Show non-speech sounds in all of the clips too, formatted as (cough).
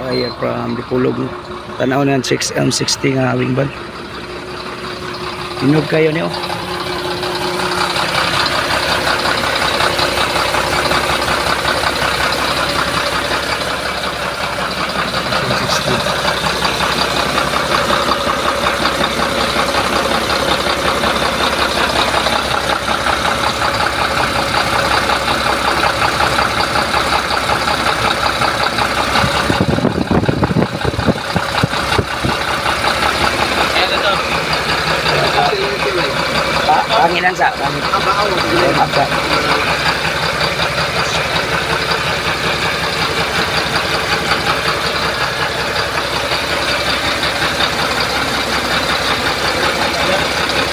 buyer from Dipulog no. Tanaw na 6 M60 nga wing van. Inog kayo niyo. Pa pangilan sa pangin. Sa.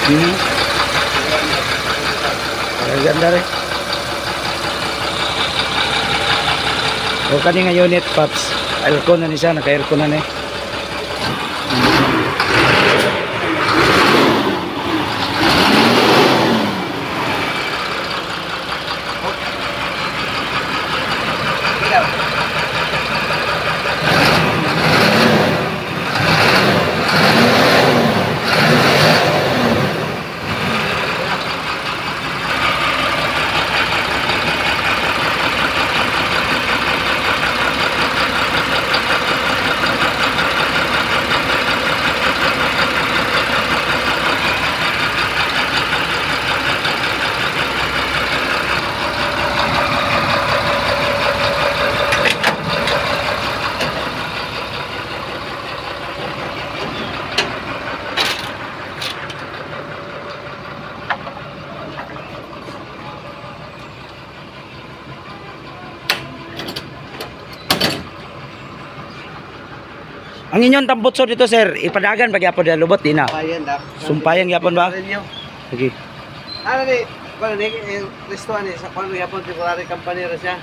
Hmm. Ang ganda rin. O kani unit, Paps. Aircon na ni siya, naka-aircon na ni. Ang inyong tambutso dito, sir, ipadagan pag yapon lubot, di na. Bayan dah. Sumpayan yapon ba? Sige. Ano ni? Ano ni? Listo ni sa kwan yapon temporary company ra siya.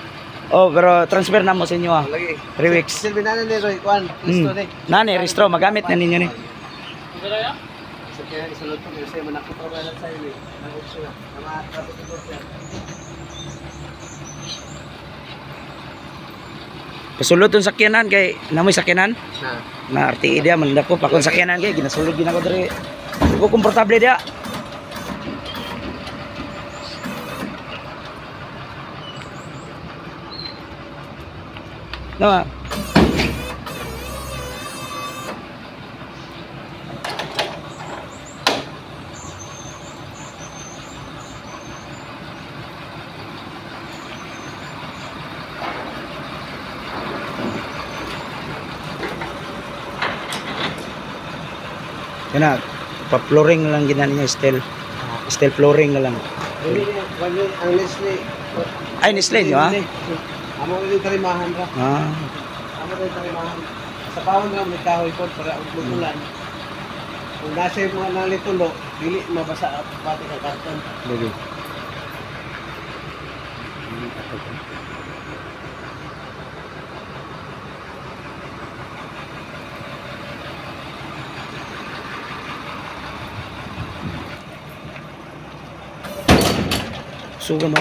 Oh, pero transfer na mo sa inyo ah. Lagi. Three weeks. Silbi na ni Roy kwan. Listo Hmm. ni. Nani, restro, magamit na ninyo ni. Sa kaya isulod ko kasi manakot ko na sa iyo. Nangot siya. Nama tapos ko siya. Pasulod tong sakyanan kay namoy sakyanan Na. na RTE dia man dako pa kon sakyanan kay ginasulod gina ko diri. Ko komportable dia. No. Yan na, pa-flooring na lang ginan niya steel. Steel flooring na lang. Ang Nestle. Ay, Nestle nyo ha? Amo ni tarimahan ra. Ah, Amo ni tarimahan. Sa pawon ra may kahoy pod para ang lutulan. Kung nasa yung mga nalitulo, dili mabasa at pati ka karton. mo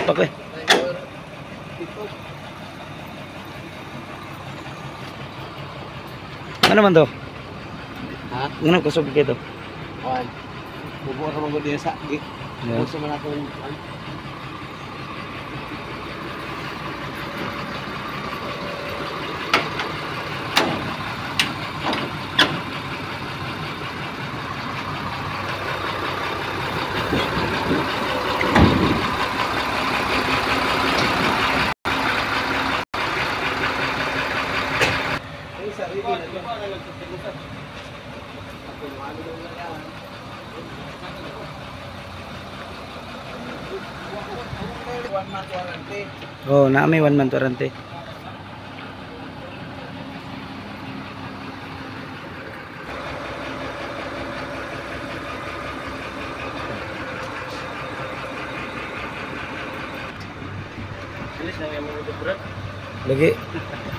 pa ko eh. Ano man to? Ha? Ano kusog kito? Kwan. Bubuo man gud sa gi. Yeah. Gusto man ako ang Ay, sarili na to. Ako, ano na yan. One month warranty. Oh, na may one month warranty. Alis na yung mga bro. Lagi. (laughs)